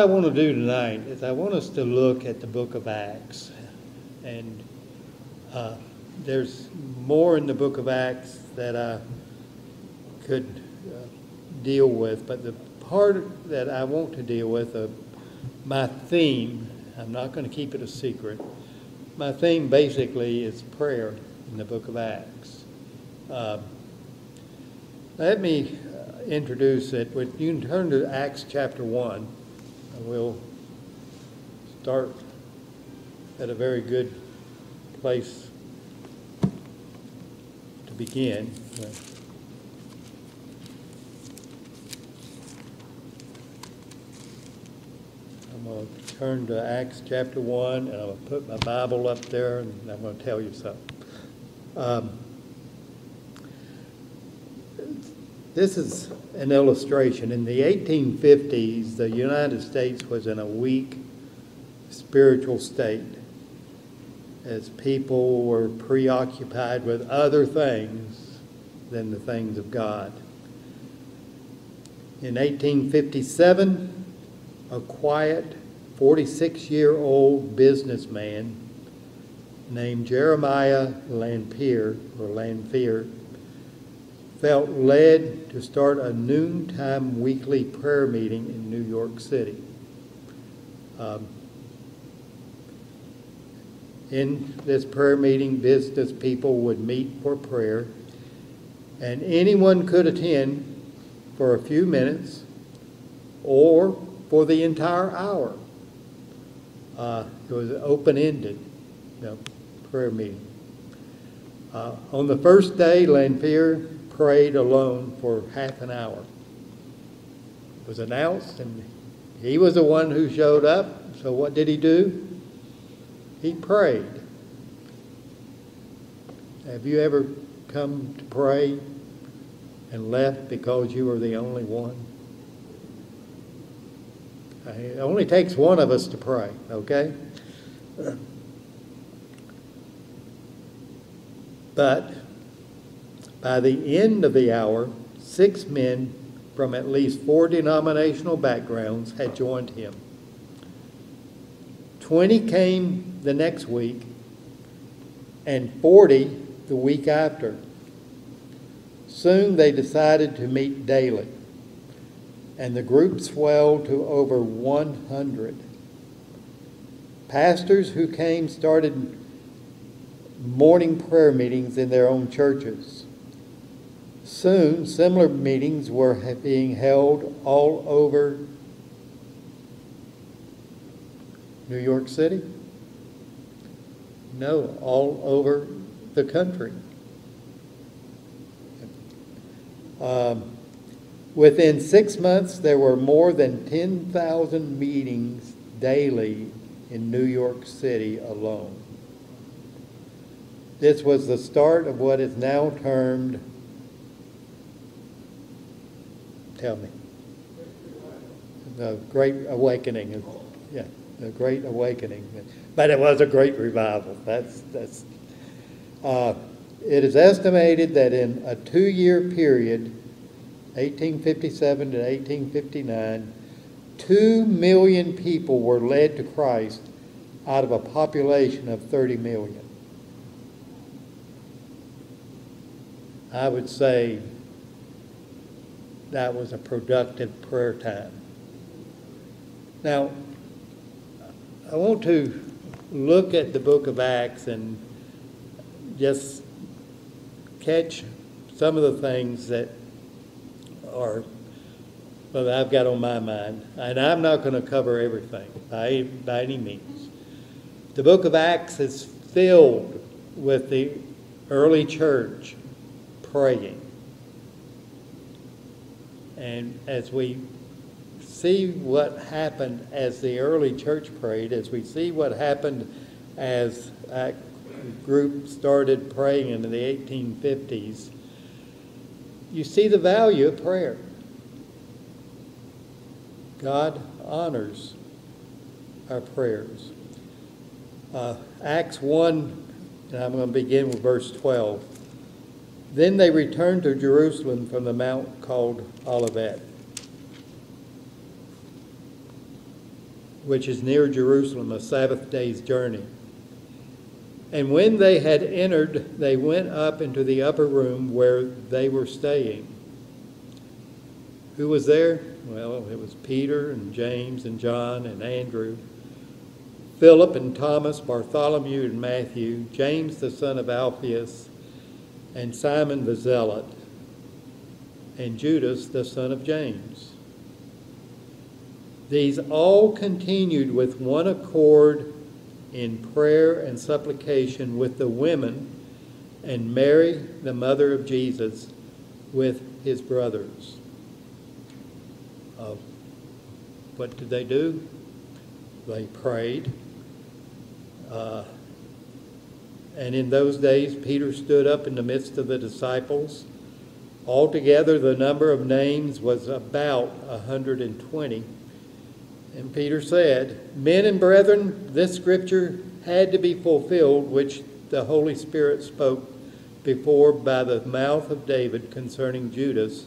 I want to do tonight is I want us to look at the book of Acts. And uh, there's more in the book of Acts that I could uh, deal with, but the part that I want to deal with, uh, my theme, I'm not going to keep it a secret. My theme basically is prayer in the book of Acts. Uh, let me uh, introduce it. You can turn to Acts chapter 1, and we'll start at a very good place to begin. I'm going to turn to Acts chapter 1, and I'm going to put my Bible up there, and I'm going to tell you something. Um, this is an illustration. In the 1850s, the United States was in a weak spiritual state as people were preoccupied with other things than the things of God. In 1857, a quiet 46 year old businessman named Jeremiah Lanphier, or Lanphier, felt led to start a noontime weekly prayer meeting in New York City. Um, in this prayer meeting, business people would meet for prayer, and anyone could attend for a few minutes or for the entire hour. Uh, it was open ended you know, prayer meeting. Uh, on the first day, Lanphier prayed alone for half an hour. It was announced, and he was the one who showed up. So, what did he do? He prayed. Have you ever come to pray and left because you were the only one? It only takes one of us to pray, okay? But by the end of the hour, six men from at least four denominational backgrounds had joined him. Twenty came the next week, and 40 the week after. Soon they decided to meet daily, and the group swelled to over 100. Pastors who came started morning prayer meetings in their own churches. Soon, similar meetings were being held all over New York City. No, all over the country. Um, within six months, there were more than 10,000 meetings daily in New York City alone. This was the start of what is now termed, tell me, the Great Awakening. Yeah, the Great Awakening. But it was a great revival. That's, that's, uh, it is estimated that in a two year period, 1857 to 1859, two million people were led to Christ out of a population of 30 million. I would say that was a productive prayer time. Now, I want to look at the book of Acts and just catch some of the things that are well, I've got on my mind, and I'm not going to cover everything by, by any means. The book of Acts is filled with the early church praying. And as we see what happened as the early church prayed, as we see what happened as that group started praying in the 1850s, you see the value of prayer. God honors our prayers. Uh, Acts 1, and I'm going to begin with verse 12. Then they returned to Jerusalem from the mount called Olivet. which is near Jerusalem, a Sabbath day's journey. And when they had entered, they went up into the upper room where they were staying. Who was there? Well, it was Peter and James and John and Andrew, Philip and Thomas, Bartholomew and Matthew, James the son of Alphaeus, and Simon the Zealot, and Judas the son of James. These all continued with one accord in prayer and supplication with the women and Mary, the mother of Jesus, with his brothers. Uh, what did they do? They prayed. Uh, and in those days, Peter stood up in the midst of the disciples. Altogether, the number of names was about 120. And Peter said, Men and brethren, this scripture had to be fulfilled, which the Holy Spirit spoke before by the mouth of David concerning Judas,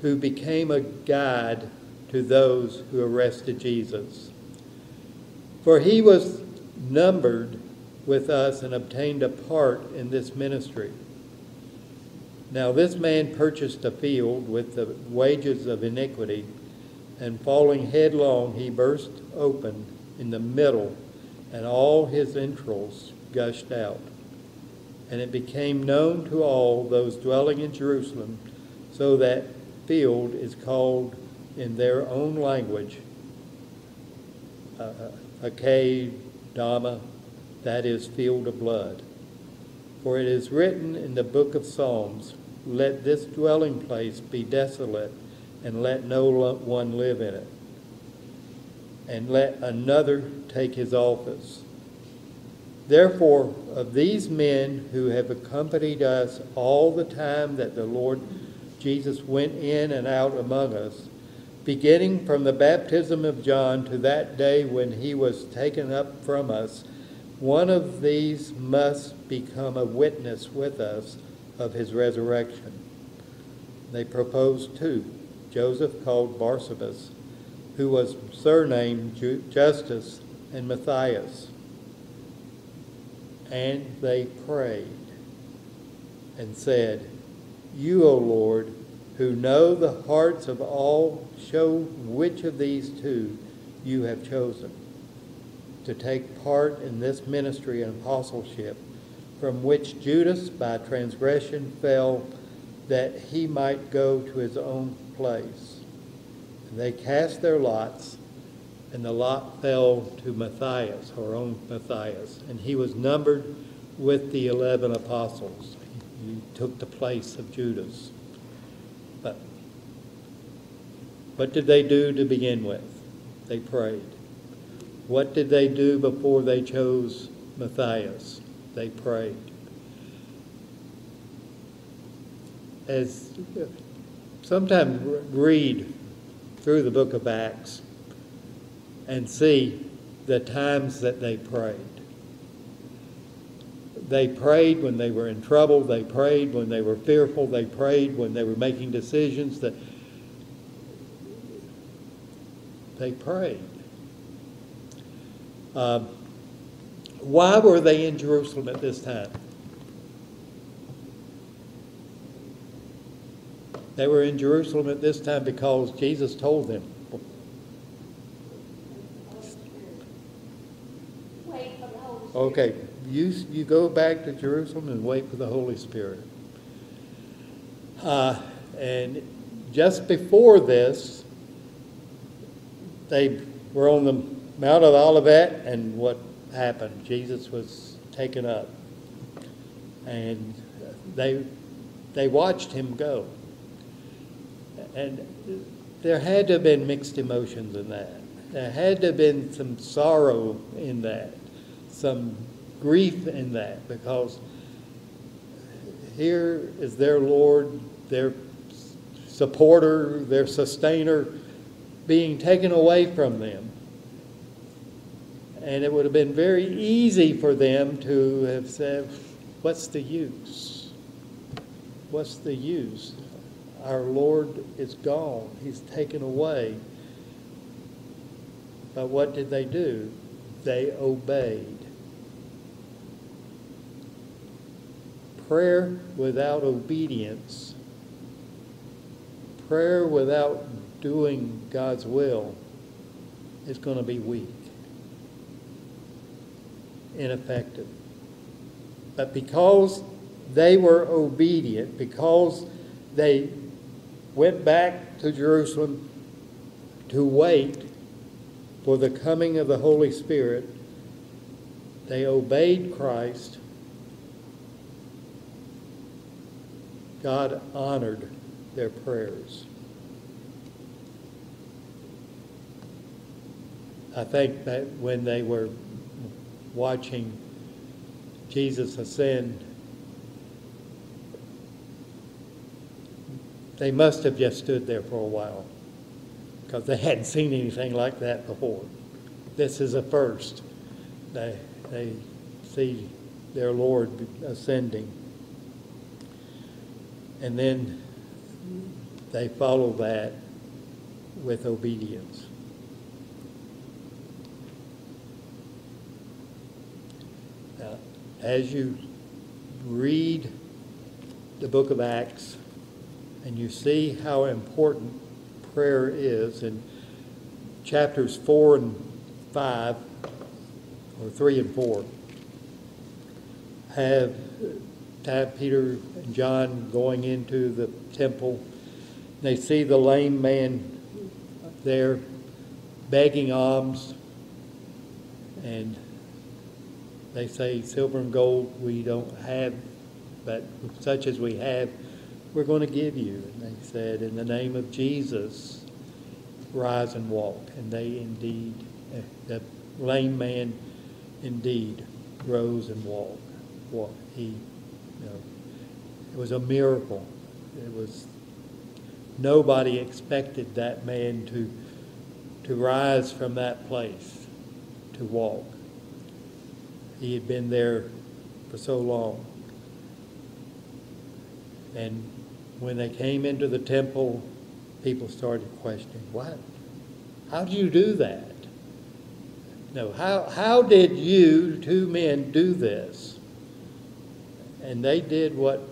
who became a guide to those who arrested Jesus. For he was numbered with us and obtained a part in this ministry. Now, this man purchased a field with the wages of iniquity and falling headlong, he burst open in the middle, and all his entrails gushed out. And it became known to all those dwelling in Jerusalem, so that field is called in their own language uh, Dama, that is, field of blood. For it is written in the book of Psalms, Let this dwelling place be desolate and let no one live in it. And let another take his office. Therefore, of these men who have accompanied us all the time that the Lord Jesus went in and out among us, beginning from the baptism of John to that day when he was taken up from us, one of these must become a witness with us of his resurrection. They proposed two Joseph called Barsabas, who was surnamed Justus and Matthias. And they prayed and said, You, O Lord, who know the hearts of all, show which of these two you have chosen to take part in this ministry and apostleship, from which Judas by transgression fell, that he might go to his own place. And they cast their lots, and the lot fell to Matthias, our own Matthias, and he was numbered with the eleven apostles. He took the place of Judas. But what did they do to begin with? They prayed. What did they do before they chose Matthias? They prayed. As sometimes read through the book of Acts and see the times that they prayed. They prayed when they were in trouble. They prayed when they were fearful. They prayed when they were making decisions. That they prayed. Uh, why were they in Jerusalem at this time? They were in Jerusalem at this time because Jesus told them. Okay, you, you go back to Jerusalem and wait for the Holy Spirit. Uh, and just before this, they were on the Mount of Olivet, and what happened? Jesus was taken up. And they, they watched him go. And there had to have been mixed emotions in that. There had to have been some sorrow in that, some grief in that, because here is their Lord, their supporter, their sustainer, being taken away from them. And it would have been very easy for them to have said, What's the use? What's the use? our Lord is gone. He's taken away. But what did they do? They obeyed. Prayer without obedience, prayer without doing God's will, is going to be weak, ineffective. But because they were obedient, because they went back to Jerusalem to wait for the coming of the Holy Spirit, they obeyed Christ. God honored their prayers. I think that when they were watching Jesus ascend, they must have just stood there for a while because they hadn't seen anything like that before. This is a first. They, they see their Lord ascending. And then they follow that with obedience. Now, as you read the book of Acts and you see how important prayer is in chapters 4 and 5, or 3 and 4, have, have Peter and John going into the temple. They see the lame man there begging alms, and they say, Silver and gold we don't have, but such as we have, we're going to give you. And they said, In the name of Jesus, rise and walk. And they indeed, eh, the lame man indeed rose and walked. What he, you know, it was a miracle. It was nobody expected that man to to rise from that place to walk. He had been there for so long. And when they came into the temple, people started questioning, what? How do you do that? No, how, how did you, two men, do this? And they did what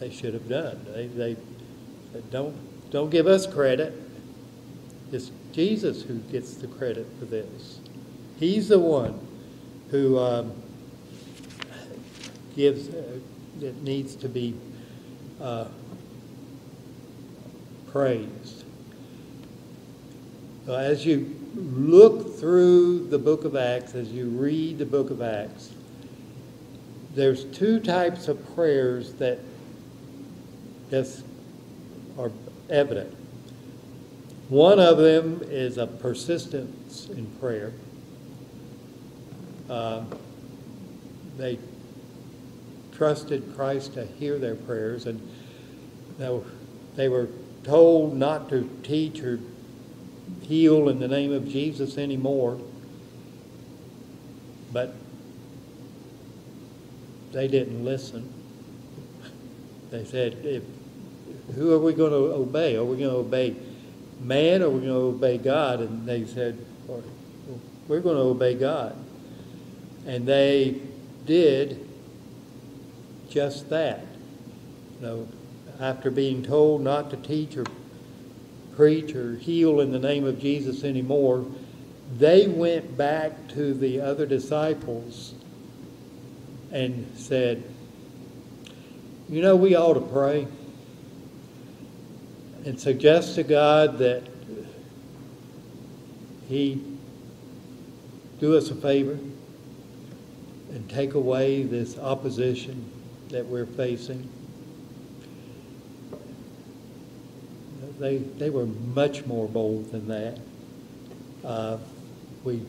they should have done. They, they said, don't, don't give us credit. It's Jesus who gets the credit for this. He's the one who um, gives, uh, that needs to be uh, praised. Uh, as you look through the book of Acts, as you read the book of Acts, there's two types of prayers that just are evident. One of them is a persistence in prayer. Uh, they trusted Christ to hear their prayers, and they were told not to teach or heal in the name of Jesus anymore, but they didn't listen. They said, if, Who are we going to obey? Are we going to obey man or are we going to obey God? And they said, We're going to obey God. And they did just that. You know, after being told not to teach or preach or heal in the name of Jesus anymore, they went back to the other disciples and said, You know, we ought to pray and suggest to God that He do us a favor and take away this opposition that we're facing. They, they were much more bold than that. Uh, we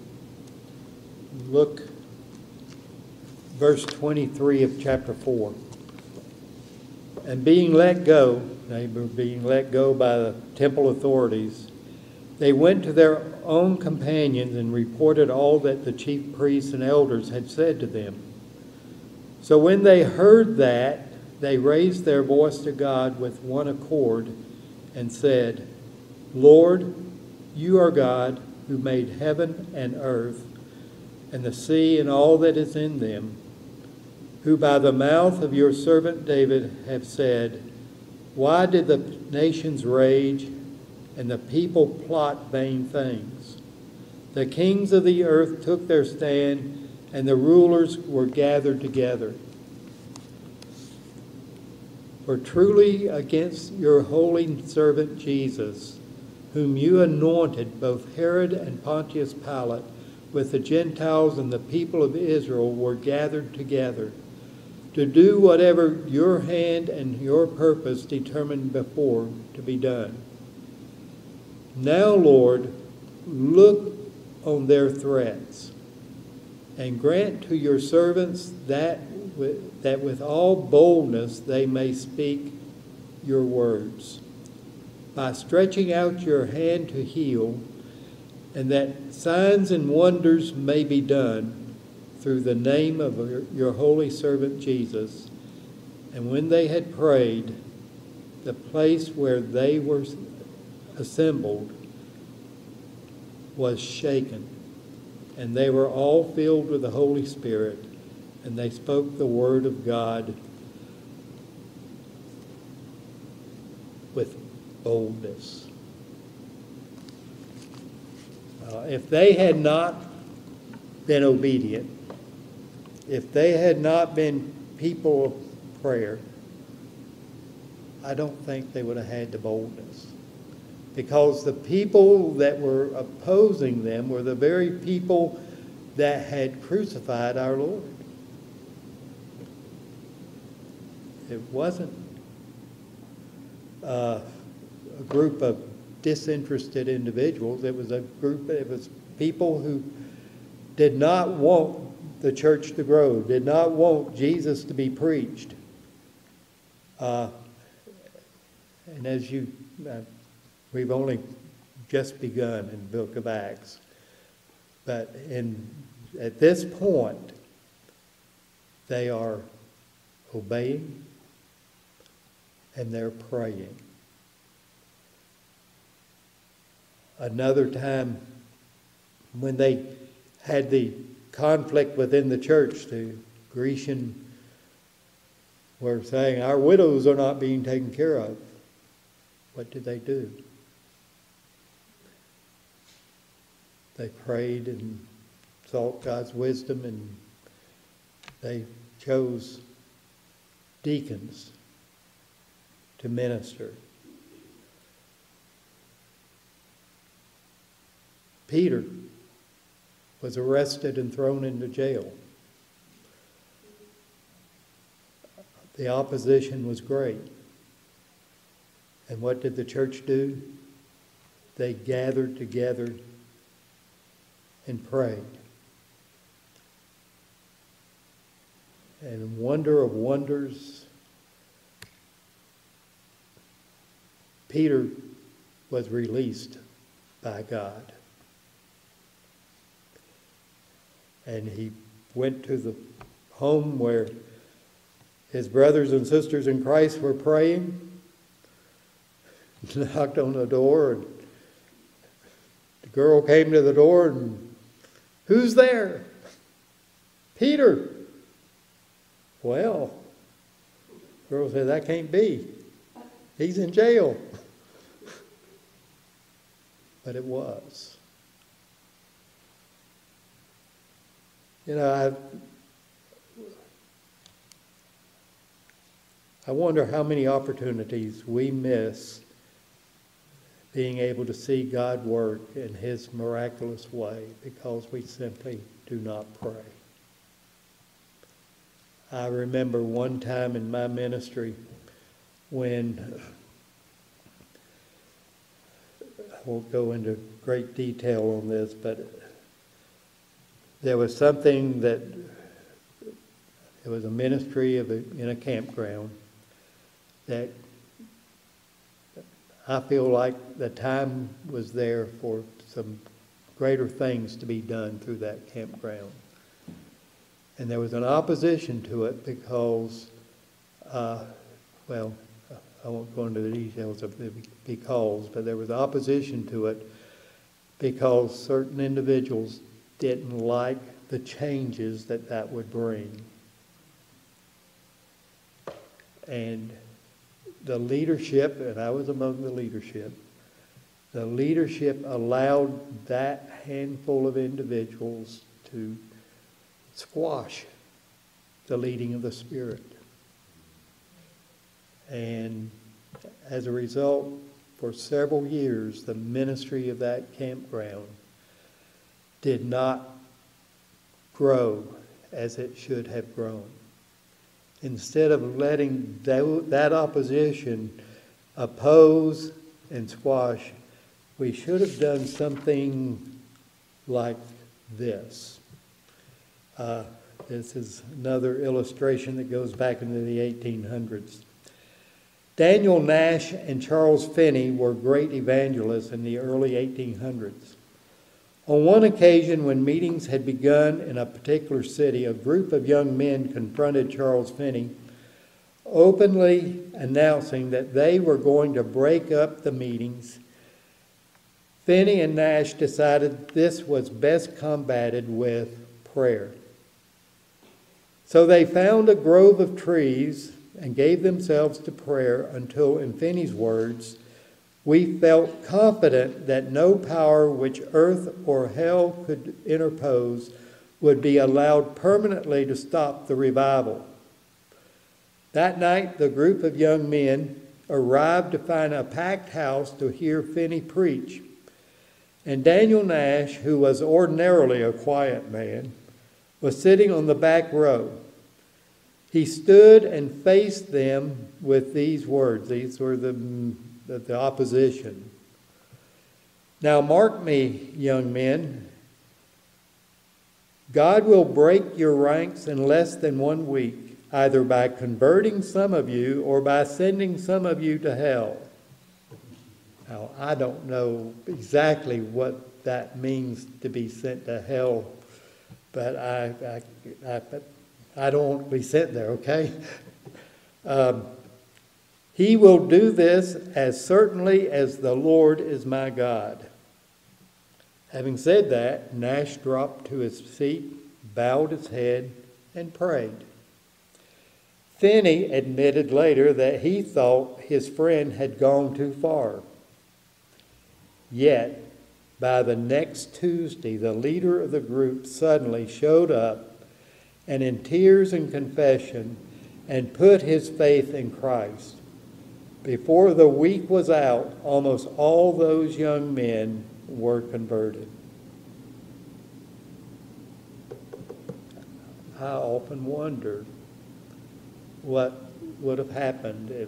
look, verse 23 of chapter 4. And being let go, they were being let go by the temple authorities, they went to their own companions and reported all that the chief priests and elders had said to them. So when they heard that, they raised their voice to God with one accord and said, Lord, you are God, who made heaven and earth, and the sea and all that is in them, who by the mouth of your servant David have said, Why did the nations rage and the people plot vain things? The kings of the earth took their stand, and the rulers were gathered together. For truly against your holy servant Jesus, whom you anointed, both Herod and Pontius Pilate, with the Gentiles and the people of Israel, were gathered together to do whatever your hand and your purpose determined before to be done. Now, Lord, look on their threats, and grant to your servants that with, that with all boldness they may speak your words, by stretching out your hand to heal, and that signs and wonders may be done through the name of your holy servant Jesus. And when they had prayed, the place where they were assembled was shaken, and they were all filled with the Holy Spirit, and they spoke the word of God with boldness. Uh, if they had not been obedient, if they had not been people of prayer, I don't think they would have had the boldness because the people that were opposing them were the very people that had crucified our Lord. It wasn't uh, a group of disinterested individuals. It was a group, it was people who did not want the church to grow, did not want Jesus to be preached. Uh, and as you, uh, We've only just begun in the book of Acts. But in, at this point, they are obeying and they're praying. Another time when they had the conflict within the church, the Grecian were saying, Our widows are not being taken care of. What did they do? They prayed and sought God's wisdom, and they chose deacons to minister. Peter was arrested and thrown into jail. The opposition was great. And what did the church do? They gathered together and prayed. And wonder of wonders, Peter was released by God. And he went to the home where his brothers and sisters in Christ were praying, knocked on the door, and the girl came to the door and Who's there? Peter. Well, girl said, That can't be. He's in jail. but it was. You know, I, I wonder how many opportunities we miss being able to see God work in His miraculous way because we simply do not pray. I remember one time in my ministry when I won't go into great detail on this, but there was something that it was a ministry of a, in a campground that I feel like the time was there for some greater things to be done through that campground. And there was an opposition to it because, uh, well, I won't go into the details of the because, but there was opposition to it because certain individuals didn't like the changes that that would bring. And the leadership, and I was among the leadership, the leadership allowed that handful of individuals to squash the leading of the Spirit. And as a result, for several years, the ministry of that campground did not grow as it should have grown. Instead of letting that opposition oppose and squash, we should have done something like this. Uh, this is another illustration that goes back into the 1800s. Daniel Nash and Charles Finney were great evangelists in the early 1800s. On one occasion, when meetings had begun in a particular city, a group of young men confronted Charles Finney, openly announcing that they were going to break up the meetings. Finney and Nash decided this was best combated with prayer. So they found a grove of trees and gave themselves to prayer until, in Finney's words, we felt confident that no power which earth or hell could interpose would be allowed permanently to stop the revival. That night, the group of young men arrived to find a packed house to hear Finney preach. And Daniel Nash, who was ordinarily a quiet man, was sitting on the back row. He stood and faced them with these words. These were the, the, the opposition. Now, mark me, young men. God will break your ranks in less than one week, either by converting some of you or by sending some of you to hell. Now, I don't know exactly what that means to be sent to hell, but I, I, I I don't want to be sent there, okay? Um, he will do this as certainly as the Lord is my God. Having said that, Nash dropped to his seat, bowed his head, and prayed. Finney admitted later that he thought his friend had gone too far. Yet, by the next Tuesday, the leader of the group suddenly showed up and in tears and confession and put his faith in Christ. Before the week was out, almost all those young men were converted. I often wonder what would have happened if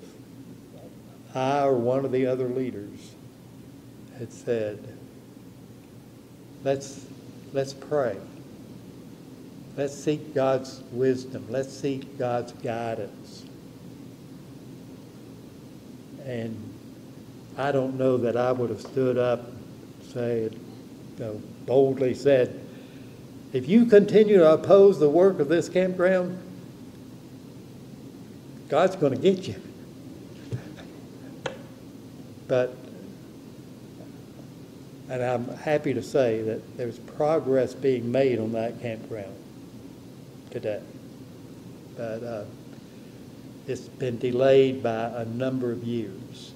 I or one of the other leaders had said, let's, let's pray. Let's seek God's wisdom. Let's seek God's guidance. And I don't know that I would have stood up, say, you know, boldly said, if you continue to oppose the work of this campground, God's going to get you. but, and I'm happy to say that there's progress being made on that campground today. But uh, it's been delayed by a number of years.